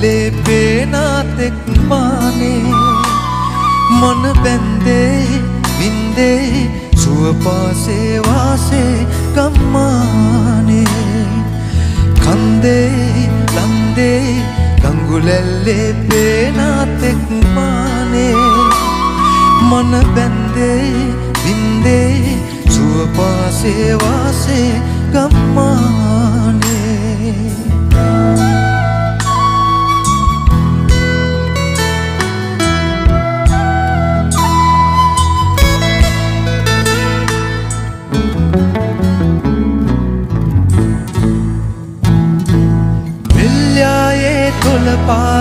පෙරලේ පේනාතෙක් පානේ මොන බැන්දේ වින්දේ සුවපාසේ වාසේ ගම්මානේ කන්දේ ලන්දේ ගංගුලැල්ලේ පේනාතෙක් පානේ මොන බැන්දේ වින්දේ සුවපාසේ වාසේ ගම්මානේ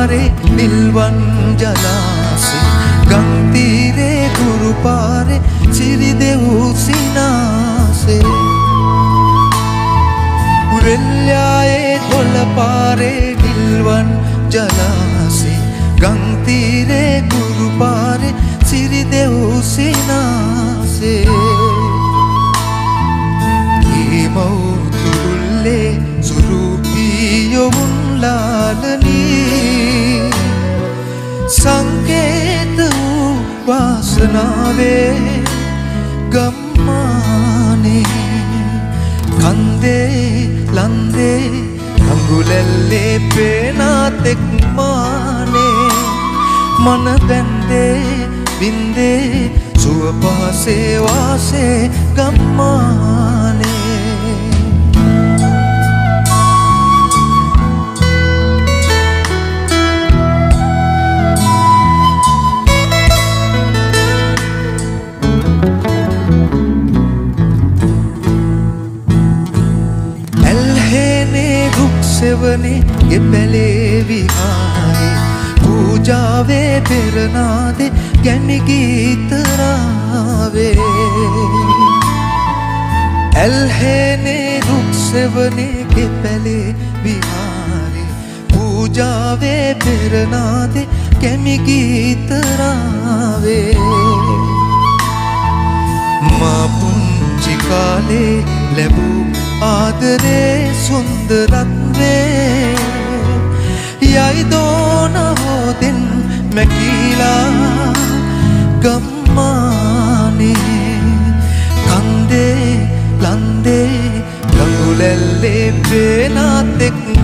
පාරේ නිල්වන් ජලාසේ. ගංතීරේ ගුරු පාරේ සිරි දෙවූ සිනාසේ. උරෙල්යායේ කොළ පාරේ නිල්වන් ජලාසේ. ගංතීරේ ගුරු පාරේ සිරි දෙවූ සිනාසේ කීමවුතුරුල්ලේ සුරූපීයොවුන් ලාලනී සංකේත වූ වාසනාවේ ගම්මානේ කන්දේ ලන්දේ කඟුලැල්ලේ පේනාතෙක් මානේ මන බැන්දේ බින්දේ සුවපාසේ වාසේ ගම්මානේ සෙවනේ ගෙපැලේ විහාරේ පූජාවේ පෙරනාදේ ගැමිගීතරාවේ ඇල්හෙනේ දුක්සෙවනේ ගෙපැලේ විහාරේ පූජාවේ පෙරනාදේ ගැමිගීතරාවේ මාපුංචි කාලේ ලැබූ ආදරේ සුන්දරත්වේ යයිදෝන හෝදෙන් මැකිලා ගම්මානේ. කන්දේ ලන්දේ ගඟුලැල්ලේ පේනාතෙක් මා